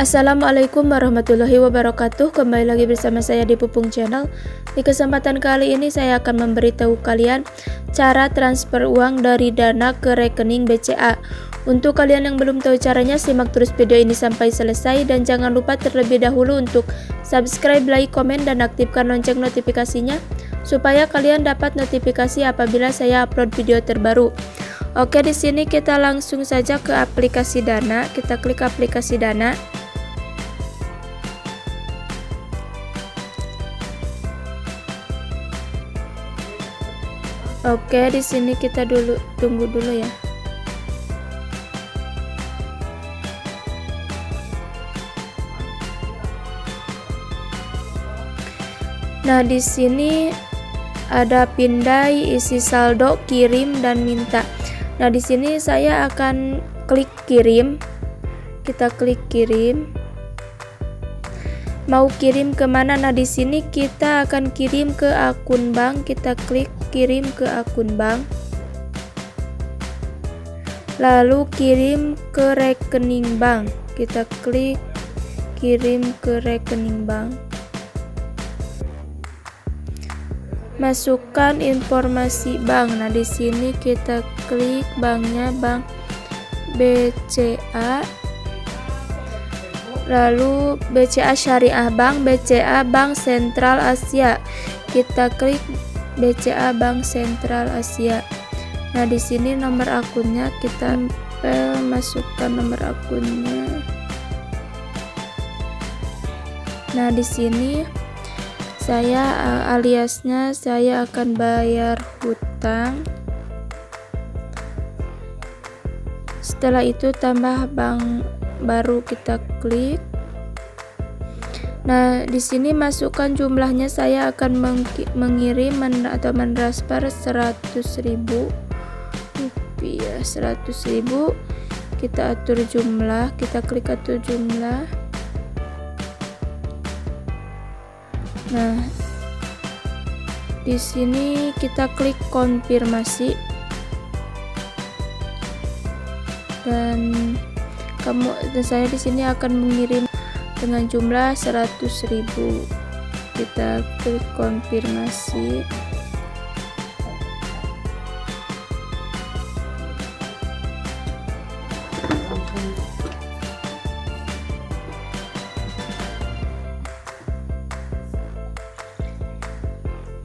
Assalamualaikum warahmatullahi wabarakatuh. Kembali lagi bersama saya di Pupung Channel. Di kesempatan kali ini saya akan memberitahu kalian Cara transfer uang dari Dana ke rekening BCA Untuk kalian yang belum tahu caranya Simak terus video ini sampai selesai. Dan jangan lupa terlebih dahulu untuk Subscribe, like, komen, dan aktifkan lonceng notifikasinya Supaya kalian dapat notifikasi apabila saya upload video terbaru Oke, di sini kita langsung saja ke aplikasi Dana. Kita klik aplikasi Dana. Oke, di sini kita dulu tunggu dulu ya. Nah, di sini ada pindai, isi saldo, kirim dan minta. Nah, di sini saya akan klik kirim. Kita klik kirim. Mau kirim ke mana nah di sini kita akan kirim ke akun bank. Kita klik kirim ke akun bank. Lalu kirim ke rekening bank. Kita klik kirim ke rekening bank masukkan informasi bank nah di sini kita klik banknya bank BCA lalu BCA Syariah Bank, BCA Bank Sentral Asia. Kita klik BCA Bank Sentral Asia. Nah, di sini nomor akunnya kita tempel, masukkan nomor akunnya. Nah, di sini saya eh, aliasnya saya akan bayar hutang. Setelah itu tambah bank baru kita klik. Nah, di sini masukkan jumlahnya saya akan meng mengirim men atau mentransfer 100.000 rupiah. 100.000 kita atur jumlah kita klik atur jumlah Nah, di sini kita klik konfirmasi. Dan kamu dan saya di sini akan mengirim dengan jumlah 100.000 kita klik konfirmasi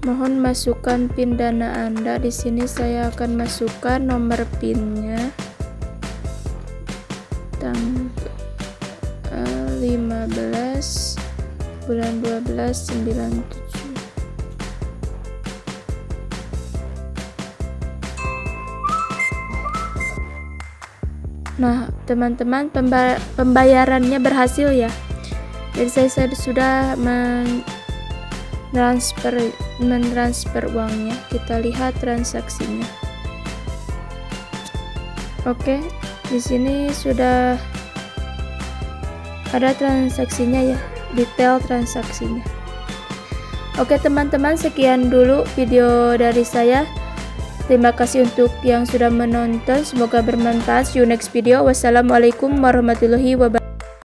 Mohon masukkan PIN dana Anda. Di sini saya akan masukkan nomor PIN-nya. 15 bulan 12 97 Nah, teman-teman pembayarannya berhasil ya. Jadi saya, saya sudah mentransfer mentransfer uangnya. Kita lihat transaksinya. Oke, di sini sudah ada transaksinya ya detail transaksinya. Oke teman-teman sekian dulu video dari saya. Terima kasih untuk yang sudah menonton. Semoga bermanfaat. See you next video. Wassalamualaikum warahmatullahi wabarakatuh